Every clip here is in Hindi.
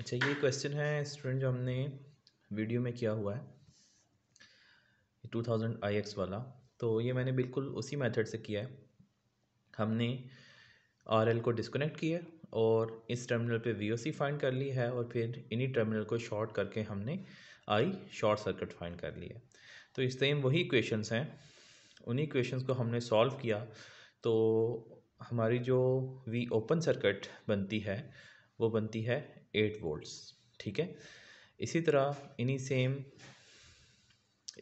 अच्छा ये क्वेश्चन है स्टूडेंट जो हमने वीडियो में किया हुआ है टू थाउज़ेंड आई एक्स वाला तो ये मैंने बिल्कुल उसी मेथड से किया है। हमने आर एल को डिस्कनेक्ट किया और इस टर्मिनल पे वी ओ सी फाइंड कर ली है और फिर इन्हीं टर्मिनल को शॉर्ट करके हमने आई शॉर्ट सर्किट फाइंड कर लिया है। तो इस टाइम वही इक्वेशंस हैं। उन्हीं इक्वेशंस को हमने सॉल्व किया। तो हमारी जो वी ओपन सर्किट बनती है वो बनती है एट वोल्ट्स ठीक है? इसी तरह इन्हीं सेम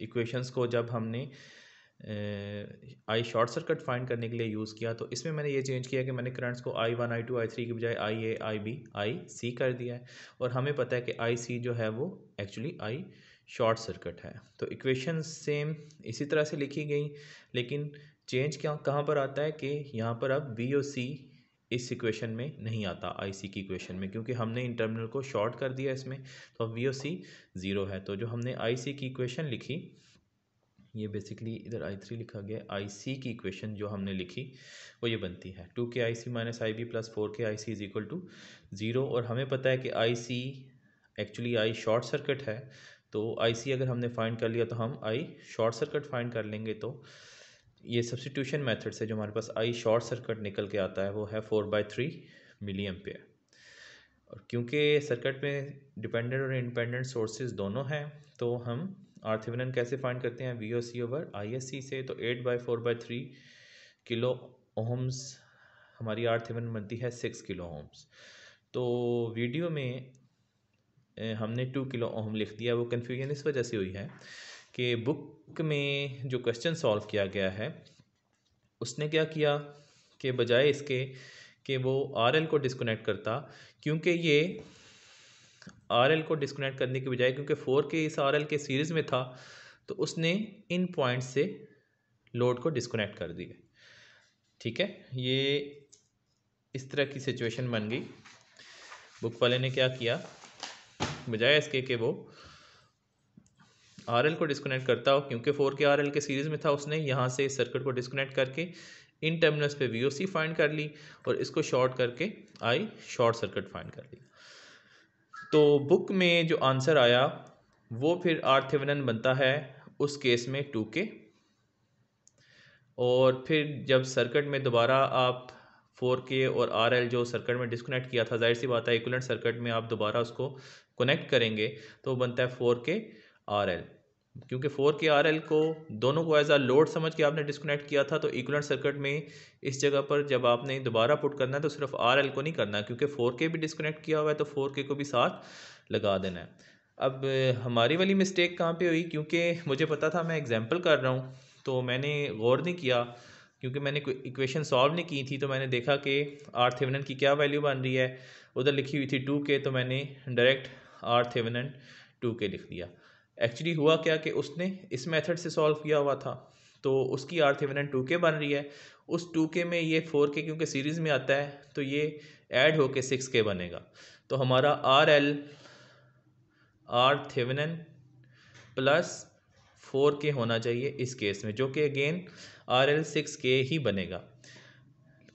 इक्वेशंस को जब हमने आई शॉर्ट सर्किट फाइंड करने के लिए यूज़ किया तो इसमें मैंने ये चेंज किया कि मैंने करंट्स को I one I two I three की बजाय आई ए आई बी आई सी कर दिया है। और हमें पता है कि आई सी जो है वो एक्चुअली आई शॉर्ट सर्किट है। तो इक्वेशन सेम इसी तरह से लिखी गई, लेकिन चेंज क्या, कहाँ पर आता है कि यहाँ पर अब बी ओ सी इस इक्वेशन में नहीं आता आई सी की इक्वेशन में, क्योंकि हमने इन टर्मिनल को शॉर्ट कर दिया इसमें तो अब वी ओ सी ज़ीरो है। तो जो हमने आई सी की इक्वेशन लिखी, ये बेसिकली इधर आई थ्री लिखा गया आई सी की इक्वेशन जो हमने लिखी, वो ये बनती है। Two K I C minus I B plus four K I C is equal to zero और हमें पता है कि I C actually I short circuit है तो आई सी अगर हमने फाइंड कर लिया तो हम आई शॉर्ट सर्किट फाइंड कर लेंगे तो ये सब्सिट्यूशन मेथड से जो हमारे पास आई शॉर्ट सर्किट निकल के आता है, वो है four by three milli ampere और क्योंकि सर्किट में डिपेंडेंट और इंडिपेंडेंट सोर्सेज दोनों हैं तो हम आर थेवेनिन कैसे फाइंड करते हैं? V O C over I S C से तो eight by four by three kilo ohms हमारी आर थेवेनिन बनती है सिक्स किलो ओम्स तो वीडियो में हमने टू किलो ओम लिख दिया, वो कन्फ्यूज़न इस वजह से हुई है कि बुक में जो क्वेश्चन सॉल्व किया गया है, उसने क्या किया? कि बजाय इसके कि वो आर एल को डिस्कनेक्ट करता, क्योंकि ये आर एल को डिस्कनेक्ट करने के बजाय, क्योंकि फोर के इस आर एल के सीरीज़ में था तो उसने इन पॉइंट से लोड को डिस्कनेक्ट कर दिया। ठीक है? ये इस तरह की सिचुएशन बन गई। बुक वाले ने क्या किया? बजाय इसके कि वो आर एल को डिस्कनेक्ट करता हो, क्योंकि फोर के आर के सीरीज़ में था उसने, यहाँ से इस सर्किट को डिस्कनेक्ट करके इन टर्मिनल्स पे सी फाइंड कर ली और इसको शॉर्ट करके आई शॉर्ट सर्किट फाइंड कर ली तो बुक में जो आंसर आया, वो फिर आर थेवेनिन बनता है उस केस में टू के और फिर जब सर्किट में दोबारा आप फोर के और आर एल जो सर्किट में डिस्कनेक्ट किया था, ज़ाहिर सी बात है इक्वलेंट सर्किट में आप दोबारा उसको कनेक्ट करेंगे तो बनता है फोर के आर एल क्योंकि फोर के आर एल को दोनों को एज आ लोड समझ के आपने डिस्कनेक्ट किया था तो इक्वलेंट सर्किट में इस जगह पर जब आपने दोबारा पुट करना है तो सिर्फ़ आर एल को नहीं करना है, क्योंकि फोर के भी डिस्कनेक्ट किया हुआ है तो फोर के को भी साथ लगा देना है। अब, हमारी वाली मिस्टेक कहाँ पे हुई? क्योंकि मुझे पता था, मैं एग्ज़ाम्पल कर रहा हूँ तो मैंने गौर नहीं किया, क्योंकि मैंने इक्वेशन सॉल्व नहीं की थी तो मैंने देखा कि आर थेवेनन की क्या वैल्यू बन रही है। उधर लिखी हुई थी टू के तो मैंने डायरेक्ट आर थेवेनन टू के लिख दिया। एक्चुअली हुआ क्या कि उसने इस मेथड से सॉल्व किया हुआ था। तो उसकी आर थेवेनन टू के बन रही है। उस टू के में ये फोर के क्योंकि सीरीज़ में आता है तो ये ऐड होके सिक्स के बनेगा। तो हमारा R L R Thevenin plus four K होना चाहिए इस केस में, जो कि अगेन आर एल सिक्स के ही बनेगा।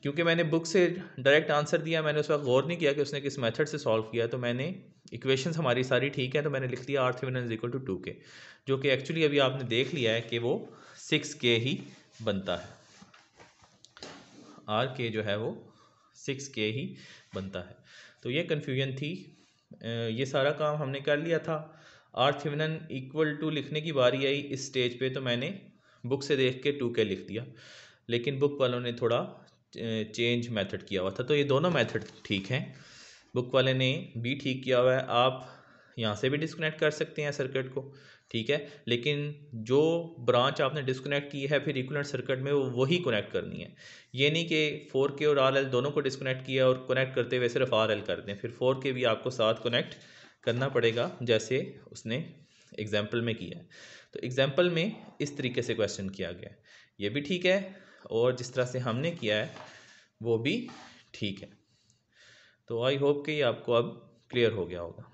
क्योंकि मैंने बुक से डायरेक्ट आंसर दिया, मैंने उस वक्त गौर नहीं किया कि उसने किस मेथड से सॉल्व किया तो मैंने इक्वेशंस हमारी सारी ठीक है तो मैंने लिख दिया R Thevenin is equal to two K जो कि एक्चुअली अभी आपने देख लिया है कि वो सिक्स के ही बनता है। आर के जो है वो सिक्स के ही बनता है। तो ये कन्फ्यूज़न थी। ये सारा काम हमने कर लिया था। आर थेवेनिन इक्वल टू लिखने की बारी आई इस स्टेज पे तो मैंने बुक से देख के टू के लिख दिया। लेकिन बुक वालों ने थोड़ा चेंज मेथड किया हुआ था तो ये दोनों मेथड ठीक हैं। बुक वाले ने भी ठीक किया हुआ है, आप यहाँ से भी डिस्कनेक्ट कर सकते हैं सर्किट को, ठीक है? लेकिन जो ब्रांच आपने डिस्कनेक्ट की है, फिर इक्वलेंट सर्किट में, वो वही कनेक्ट करनी है। ये नहीं कि फोर के और आर एल दोनों को डिस्कनेक्ट किया और कनेक्ट करते हुए सिर्फ़ आर एल कर दें, फिर फोर के भी आपको साथ कनेक्ट करना पड़ेगा, जैसे उसने एग्ज़ाम्पल में किया है। तो एग्ज़ाम्पल में इस तरीके से क्वेश्चन किया गया है। ये भी ठीक है और जिस तरह से हमने किया है, वो भी ठीक है। तो आई होप कि आपको अब क्लियर हो गया होगा।